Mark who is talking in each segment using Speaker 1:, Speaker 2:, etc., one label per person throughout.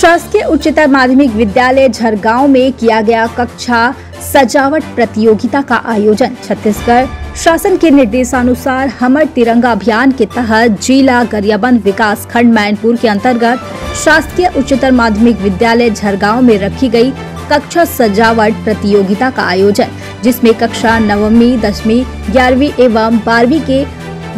Speaker 1: शासकीय उच्चतर माध्यमिक विद्यालय झरगांव में किया गया कक्षा सजावट प्रतियोगिता का आयोजन। छत्तीसगढ़ शासन के निर्देशानुसार हमर तिरंगा अभियान के तहत जिला गरियाबंद विकास खंड मैनपुर के अंतर्गत शासकीय उच्चतर माध्यमिक विद्यालय झरगांव में रखी गई कक्षा सजावट प्रतियोगिता का आयोजन, जिसमें कक्षा नवमी, दसवीं, ग्यारहवीं एवं बारहवीं के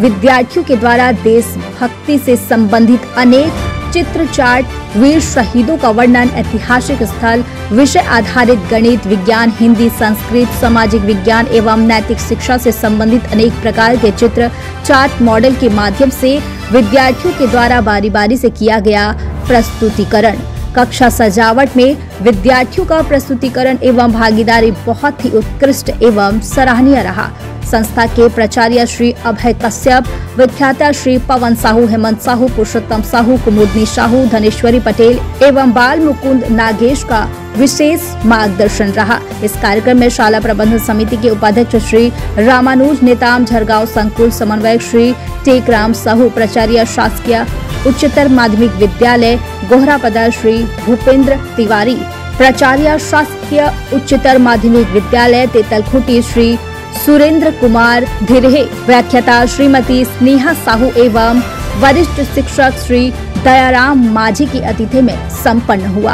Speaker 1: विद्यार्थियों के द्वारा देशभक्ति से संबंधित अनेक चित्र चार्ट, वीर शहीदों का वर्णन, ऐतिहासिक स्थल, विषय आधारित गणित विज्ञान, हिंदी, संस्कृत, सामाजिक विज्ञान एवं नैतिक शिक्षा से संबंधित अनेक प्रकार के चित्र चार्ट मॉडल के माध्यम से विद्यार्थियों के द्वारा बारी बारी से किया गया प्रस्तुतिकरण। कक्षा सजावट में विद्यार्थियों का प्रस्तुतिकरण एवं भागीदारी बहुत ही उत्कृष्ट एवं सराहनीय रहा। संस्था के प्राचार्य श्री अभय कश्यप, विख्याता श्री पवन साहू, हेमंत साहू, पुरुषोत्तम साहू, कुमुदनी साहू, धनेश्वरी पटेल एवं बाल मुकुंद नागेश का विशेष मार्गदर्शन रहा। इस कार्यक्रम में शाला प्रबंधन समिति के उपाध्यक्ष श्री रामानुज, नेताम झरगांव संकुल समन्वयक श्री टेकराम साहू, प्राचार्य शासकीय उच्चतर माध्यमिक विद्यालय गोहरापदा श्री भूपेंद्र तिवारी, प्राचार्य शासकीय उच्चतर माध्यमिक विद्यालय तेतलखुटी श्री सुरेंद्र कुमार धिरहे। व्याख्याता श्रीमती स्नेहा साहू एवं वरिष्ठ शिक्षक श्री दयाराम माझी की अतिथि में संपन्न हुआ।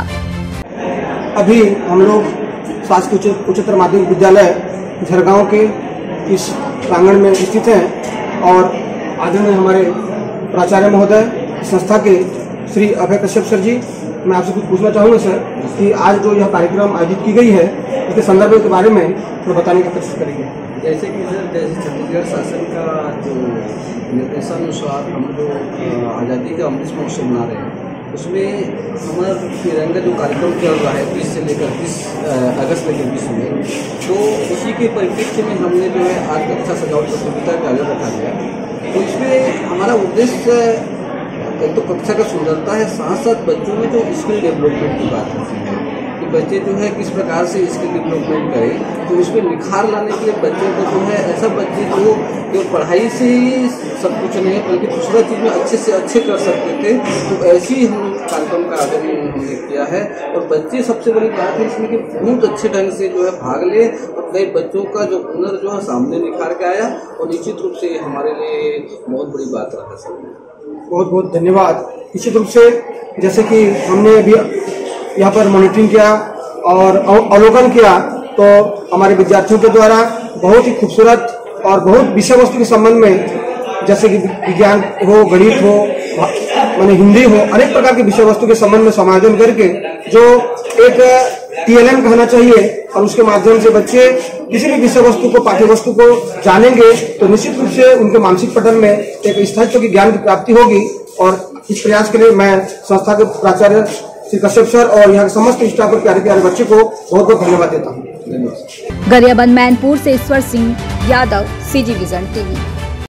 Speaker 2: अभी हम लोग शासकीय उच्चतर माध्यमिक विद्यालय झरगांव के इस प्रांगण में स्थित हैं और आदरणीय हमारे प्राचार्य महोदय, संस्था के श्री अभय कश्यप सर जी, मैं आपसे कुछ पूछना चाहूँगा सर कि आज जो यह कार्यक्रम आयोजित की गई है, इसके संदर्भ के बारे में थोड़ा बताने की कोशिश करेंगे।
Speaker 3: जैसे कि सर, जैसे छत्तीसगढ़ शासन का जो निर्देशानुसार हम जो आज़ादी का अमृत महोत्सव मना रहे हैं, उसमें हमारा तिरंगा जो कार्यक्रम चल रहा है बीस से लेकर तीस अगस्त लेकर बीस में तो उसी के परिप्रेक्ष्य में हमने जो है आज कक्षा सजावट प्रतियोगिता का आयोजन रखा गया तो इसमें हमारा उद्देश्य, एक तो कक्षा का सुंदरता है साथ साथ बच्चों में जो स्किल डेवलपमेंट की बात होती है। बच्चे जो है किस प्रकार से स्किल डेवलपमेंट करें तो इसमें निखार लाने के लिए बच्चों को जो है ऐसा बच्चे जो जो पढ़ाई से ही सब कुछ नहीं है, बल्कि दूसरा चीज़ में अच्छे से अच्छे कर सकते थे तो ऐसे ही हम कार्यक्रम का आयोजन हमने किया है। और बच्चे सबसे बड़ी बात है इसमें कि बहुत अच्छे ढंग से जो है भाग ले और कई बच्चों का जो हुनर जो है सामने निखार के आया और निश्चित रूप से हमारे लिए बहुत बड़ी बात रहा। सर
Speaker 2: बहुत बहुत धन्यवाद। निश्चित रूप से जैसे कि हमने अभी यहाँ पर मॉनिटरिंग किया और अवलोकन किया तो हमारे विद्यार्थियों के द्वारा बहुत ही खूबसूरत और बहुत विषय वस्तु के संबंध में, जैसे कि विज्ञान हो, गणित हो, मैंने हिंदी हो, अनेक प्रकार के विषय वस्तु के संबंध में समायोजन करके, जो एक टीएलएम कहना चाहिए और उसके माध्यम से बच्चे किसी भी विषय वस्तु को पाठ्य वस्तु को जानेंगे तो निश्चित रूप से उनके मानसिक पठन में एक स्थायित्व की ज्ञान की प्राप्ति होगी। और इस प्रयास के लिए मैं संस्था के प्राचार्य श्री कश्यप सर और यहाँ के समस्त स्टाफ और प्यारे प्यारे बच्चे को बहुत बहुत धन्यवाद देता हूँ।
Speaker 1: गरियाबंद मैनपुर ऐसी Ishwar Singh Yadav C vision TV